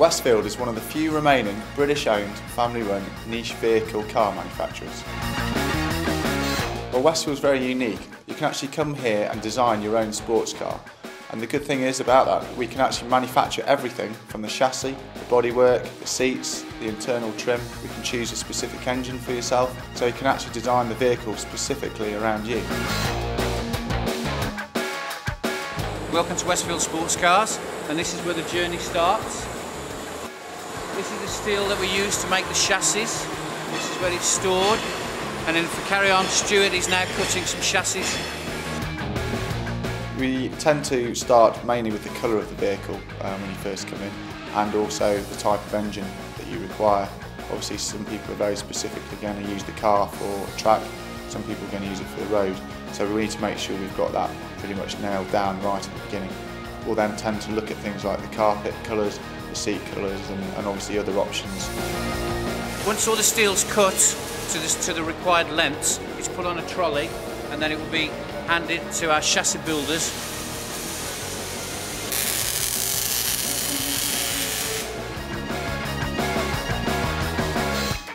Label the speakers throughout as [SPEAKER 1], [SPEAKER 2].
[SPEAKER 1] Westfield is one of the few remaining British-owned, family-run niche vehicle car manufacturers. Well, Westfield's very unique. You can actually come here and design your own sports car. And the good thing is about that, we can actually manufacture everything from the chassis, the bodywork, the seats, the internal trim. We can choose a specific engine for yourself, so you can actually design the vehicle specifically around you.
[SPEAKER 2] Welcome to Westfield Sports Cars, and this is where the journey starts. This is the steel that we use to make the chassis. This is where it's stored. And then for carry on, Stuart is now cutting some chassis.
[SPEAKER 1] We tend to start mainly with the colour of the vehicle um, when you first come in and also the type of engine that you require. Obviously some people are very specifically going to use the car for track, some people are going to use it for the road. So we need to make sure we've got that pretty much nailed down right at the beginning. We'll then tend to look at things like the carpet colours, the seat colours and, and obviously other options.
[SPEAKER 2] Once all the steel's cut to, this, to the required lengths, it's put on a trolley and then it will be handed to our chassis builders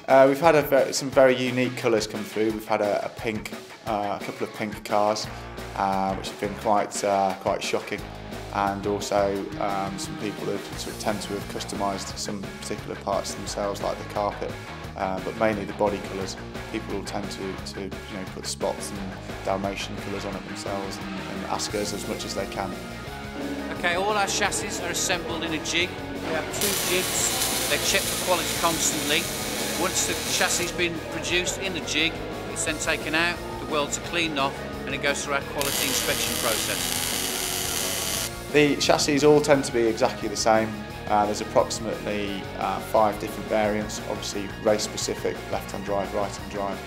[SPEAKER 1] Uh, we've had a, some very unique colours come through. We've had a, a pink, uh, a couple of pink cars, uh, which have been quite uh, quite shocking and also um, some people have sort of tend to have customised some particular parts themselves like the carpet uh, but mainly the body colours. People tend to, to you know, put spots and Dalmatian colours on it themselves and, and ask us as much as they can.
[SPEAKER 2] Okay, all our chassis are assembled in a jig. We have two jigs. They're checked for quality constantly. Once the chassis has been produced in the jig, it's then taken out, the welds are cleaned off, and it goes through our quality inspection process.
[SPEAKER 1] The chassis all tend to be exactly the same. Uh, there's approximately uh, five different variants, obviously race specific, left hand drive, right hand drive.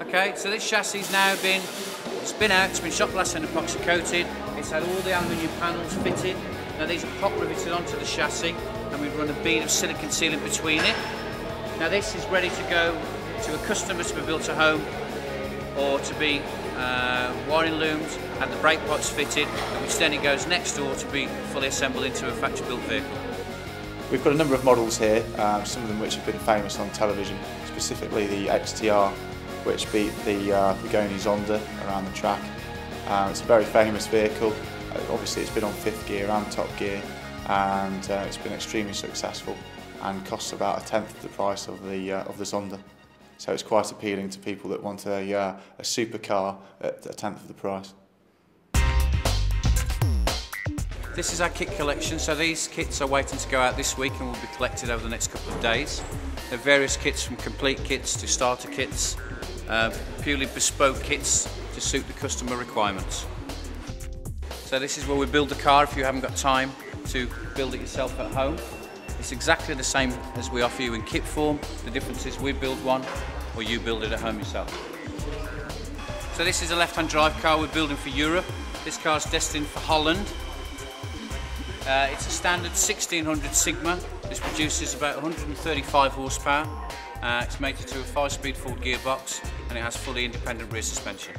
[SPEAKER 2] Okay, so this chassis has now been spin out, it's been shot blast and epoxy coated, it's had all the aluminium panels fitted, now these are pop riveted onto the chassis and we've run a bead of silicone sealant between it. Now this is ready to go to a customer to be built at home or to be uh, wiring loomed and the brake pots fitted which then it goes next door to be fully assembled into a factory built vehicle.
[SPEAKER 1] We've got a number of models here, um, some of them which have been famous on television, specifically the XTR which beat the uh, Pagani Zonda around the track. Uh, it's a very famous vehicle, uh, obviously it's been on fifth gear and top gear and uh, it's been extremely successful and costs about a tenth of the price of the, uh, of the Zonda. So it's quite appealing to people that want a, uh, a supercar at a tenth of the price.
[SPEAKER 2] This is our kit collection, so these kits are waiting to go out this week and will be collected over the next couple of days. There are various kits from complete kits to starter kits, uh, purely bespoke kits to suit the customer requirements. So this is where we build the car if you haven't got time to build it yourself at home. It's exactly the same as we offer you in kit form. The difference is we build one or you build it at home yourself. So this is a left-hand drive car we're building for Europe. This car is destined for Holland. Uh, it's a standard 1600 Sigma. This produces about 135 horsepower. Uh, it's mated to a 5-speed Ford gearbox and it has fully independent rear suspension.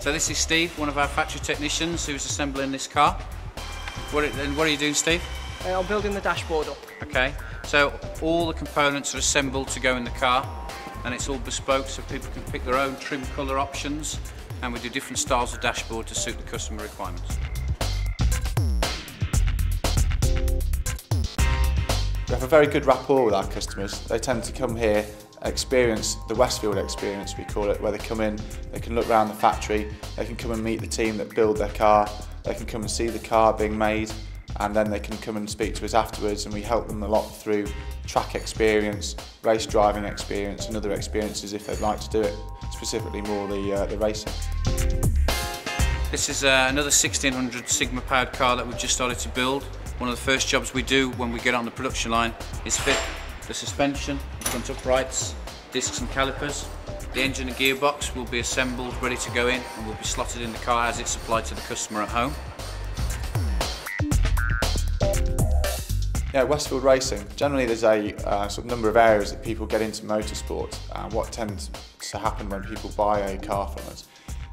[SPEAKER 2] So this is Steve, one of our factory technicians who's assembling this car. What, and what are you doing, Steve?
[SPEAKER 3] Uh, I'm building the dashboard up.
[SPEAKER 2] Okay, so all the components are assembled to go in the car and it's all bespoke so people can pick their own trim colour options and we do different styles of dashboard to suit the customer requirements.
[SPEAKER 1] We have a very good rapport with our customers. They tend to come here, experience the Westfield experience, we call it, where they come in, they can look around the factory, they can come and meet the team that build their car, they can come and see the car being made, and then they can come and speak to us afterwards and we help them a lot through track experience, race driving experience and other experiences if they'd like to do it, specifically more the, uh, the racing.
[SPEAKER 2] This is uh, another 1600 Sigma powered car that we've just started to build. One of the first jobs we do when we get on the production line is fit the suspension, front uprights, discs and calipers. The engine and gearbox will be assembled, ready to go in and will be slotted in the car as it's supplied to the customer at home.
[SPEAKER 1] Yeah, Westfield Racing. Generally, there's a uh, sort of number of areas that people get into motorsport. Uh, what tends to happen when people buy a car from us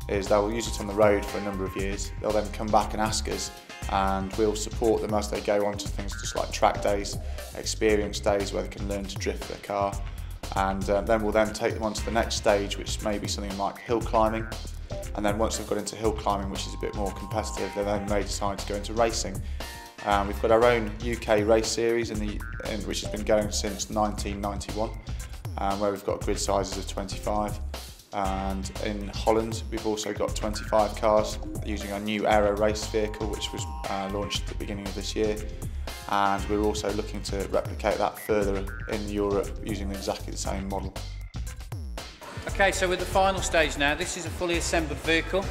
[SPEAKER 1] is they'll use it on the road for a number of years. They'll then come back and ask us and we'll support them as they go on to things just like track days, experience days where they can learn to drift their car and um, then we'll then take them on to the next stage which may be something like hill climbing and then once they've got into hill climbing which is a bit more competitive they then may decide to go into racing. Um, we've got our own UK race series in the, in, which has been going since 1991 um, where we've got grid sizes of 25 and in Holland we've also got 25 cars using our new Aero race vehicle which was uh, launched at the beginning of this year and we're also looking to replicate that further in Europe using exactly the same model.
[SPEAKER 2] Okay, so with the final stage now, this is a fully assembled vehicle.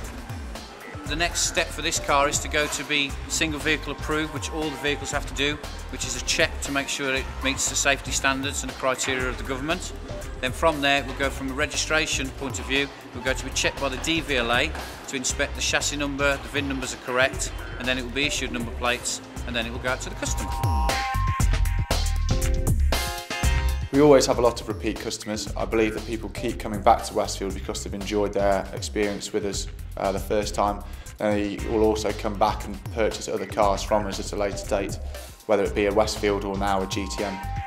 [SPEAKER 2] The next step for this car is to go to be single vehicle approved, which all the vehicles have to do, which is a check to make sure it meets the safety standards and the criteria of the government. Then from there, we'll go from a registration point of view, we'll go to be checked by the DVLA to inspect the chassis number, the VIN numbers are correct, and then it will be issued number plates, and then it will go out to the customer.
[SPEAKER 1] We always have a lot of repeat customers. I believe that people keep coming back to Westfield because they've enjoyed their experience with us uh, the first time. They will also come back and purchase other cars from us at a later date, whether it be a Westfield or now a GTM.